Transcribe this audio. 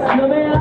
No me